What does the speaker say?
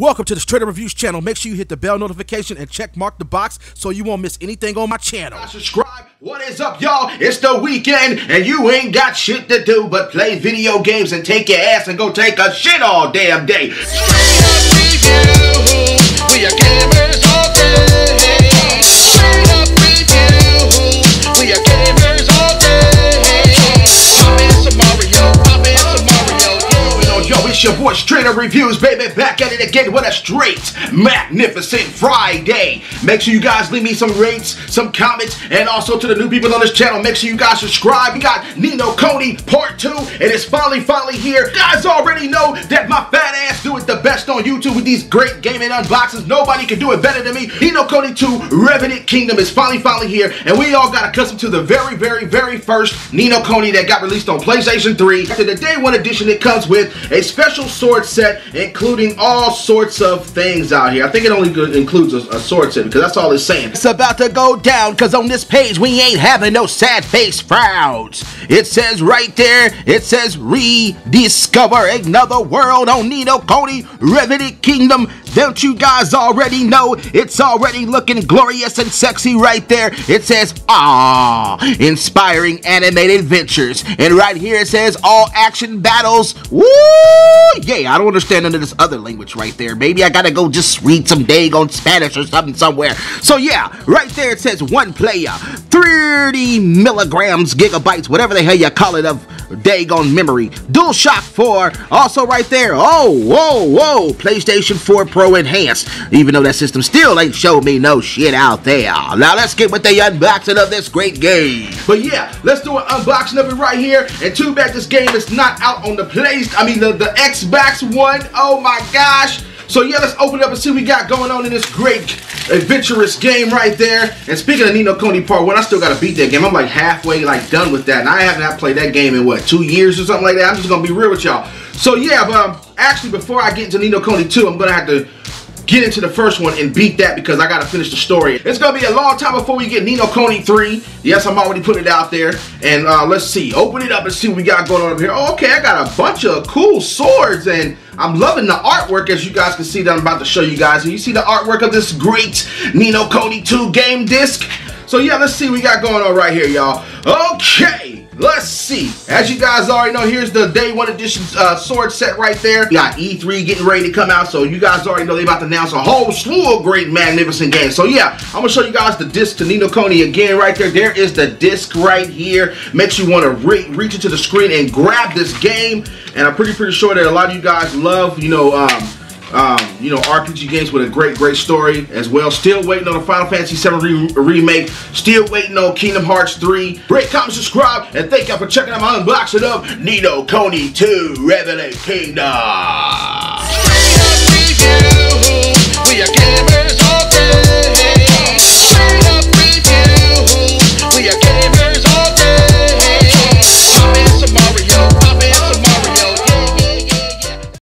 Welcome to the Trader Reviews channel. Make sure you hit the bell notification and check mark the box so you won't miss anything on my channel. Subscribe. What is up, y'all? It's the weekend, and you ain't got shit to do but play video games and take your ass and go take a shit all damn day. We are gamers day. It's your Straight Up Reviews, baby. Back at it again with a straight, magnificent Friday. Make sure you guys leave me some rates, some comments, and also to the new people on this channel, make sure you guys subscribe. We got Ni no Kuni Part 2, and it's finally, finally here. You guys already know that my fat ass do it the best on YouTube with these great gaming unboxings. Nobody can do it better than me. Ni no Kuni 2 Revenant Kingdom is finally, finally here, and we all got accustomed to the very, very, very first Ni no Kuni that got released on PlayStation 3. To the day one edition, it comes with a special sword set, including all sorts of things out here. I think it only includes a, a sword set because that's all it's saying. It's about to go down because on this page we ain't having no sad face frowns. It says right there, it says rediscover another world on Ni no Kuni, Revenant Kingdom. Don't you guys already know? It's already looking glorious and sexy right there. It says, ah, inspiring animated adventures. And right here it says all action battles. Woo! Yeah, I don't understand none of this other language right there. Maybe I gotta go just read some day on Spanish or something somewhere. So yeah, right there it says one player, 30 milligrams, gigabytes, whatever the hell you call it, of daggone memory. DualShock 4, also right there. Oh, whoa, whoa, PlayStation 4 Pro Enhanced. Even though that system still ain't showed me no shit out there. Now let's get with the unboxing of this great game. But yeah, let's do an unboxing of it right here. And too bad this game is not out on the place. I mean the, the Xbox One. Oh my gosh. So yeah, let's open it up and see what we got going on in this great adventurous game right there. And speaking of Ni no Kuni Part 1, I still gotta beat that game. I'm like halfway like done with that. And I haven't played that game in what, two years or something like that? I'm just gonna be real with y'all. So yeah, but um, actually before I get into Ni no Kuni 2, I'm gonna have to get into the first one and beat that because I gotta finish the story. It's gonna be a long time before we get Ni no Kuni 3. Yes, I'm already putting it out there. And uh, let's see, open it up and see what we got going on up here. Oh, okay, I got a bunch of cool swords and I'm loving the artwork as you guys can see that I'm about to show you guys. And you see the artwork of this great Ni no Kuni 2 game disc. So yeah, let's see what we got going on right here, y'all. Okay, let's see. As you guys already know, here's the day one edition uh, sword set right there. We got E3 getting ready to come out, so you guys already know they about to announce a whole slew of great, magnificent games. So yeah, I'm gonna show you guys the disc to Ni no Kuni again right there. There is the disc right here. Makes you want to re reach into the screen and grab this game. And I'm pretty, pretty sure that a lot of you guys love, you know, um, um, you know, RPG games with a great, great story as well. Still waiting on the Final Fantasy VII re remake. Still waiting on Kingdom Hearts 3. Great, comment, subscribe, and thank y'all for checking out my unboxing of Ni no Kuni 2 Revenant Kingdom.